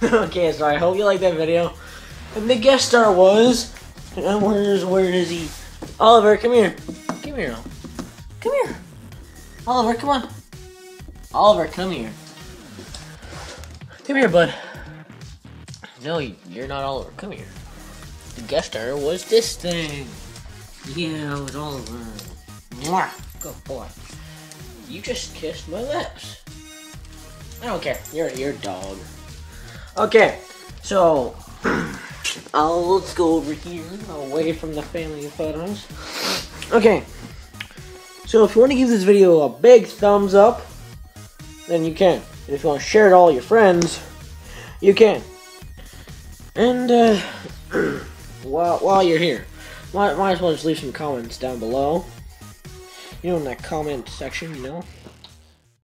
Okay, so I hope you like that video. And the guest star was. Where's where is he? Oliver, come here. Come here. Come here. Oliver, come on. Oliver, come here. Come here, bud. No, you're not Oliver. Come here. The guest star was this thing. Yeah, it was Oliver. Mwah. Good boy. You just kissed my lips. I don't care. You're you're a dog. Okay, so uh, let's go over here, away from the family photos. Okay, so if you want to give this video a big thumbs up, then you can. And if you want to share it to all your friends, you can. And uh, while while you're here, might might as well just leave some comments down below. You know, in that comment section, you know.